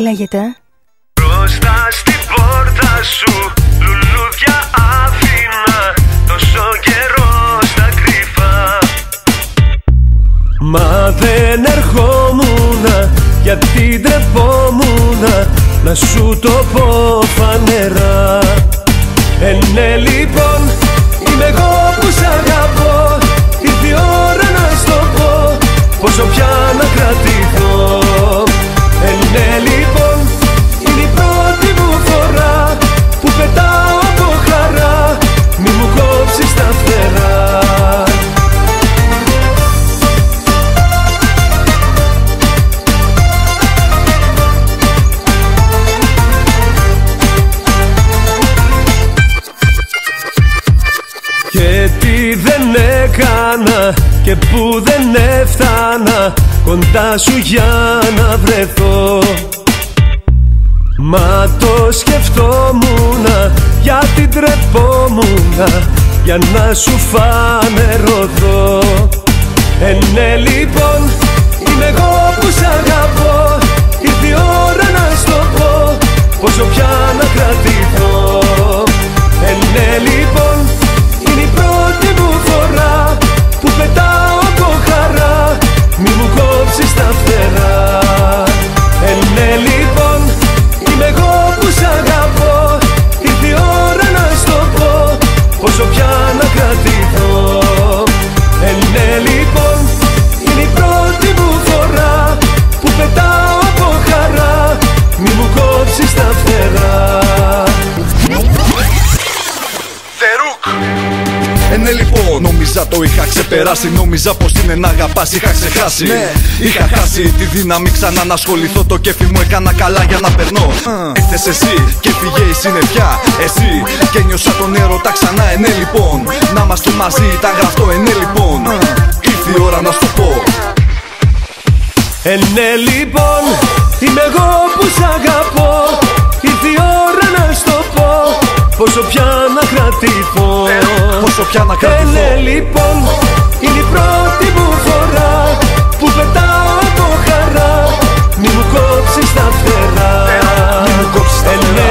λέγεται; Μπροστά στην πόρτα σου Λουλούδια άφηνα Τόσο καιρό στα κρυφά. Μα δεν ερχόμουν Γιατί ντρεπόμουν Να σου το πω φανερά. Ε ναι λοιπόν Είμαι εγώ που σ' αγαπώ Ήρθε η ώρα να στο πω Πόσο πια να κρατηθώ δεν έκανα και που δεν έφτανα Κοντά σου για να βρεθώ. Μα το σκεφτόμουν γιατί τρεπόμουν Για να σου φανερωθώ Ε ναι λοιπόν είμαι εγώ που σ' αγαπώ το είχα ξεπεράσει. Νόμιζα πως είναι να αγαπά, είχα ξεχάσει. Ναι, είχα χάσει τη δύναμη ξανά να ασχοληθώ. Το κέφι μου έκανα καλά για να περνώ. Ήρθε εσύ και φύγε η συννεφιά. Εσύ και νιώσα τον έρωτα ξανά. Ε, ναι, λοιπόν, να είμαστε μαζί, ήταν γραφτό. Ε, ναι, λοιπόν, ήρθε η ώρα να σου το πω. Ε, ναι, λοιπόν, είμαι εγώ που σ' αγαπώ Ήρθε η ώρα να στο πω Πόσο πια να κρατηθώ μπορέσω πια να κρατηθώ. Λοιπόν, είναι η πρώτη μου φορά που πετάω από χαρά. Μη μου κόψεις τα φτερά. Μη μου κόψεις τα φτερά.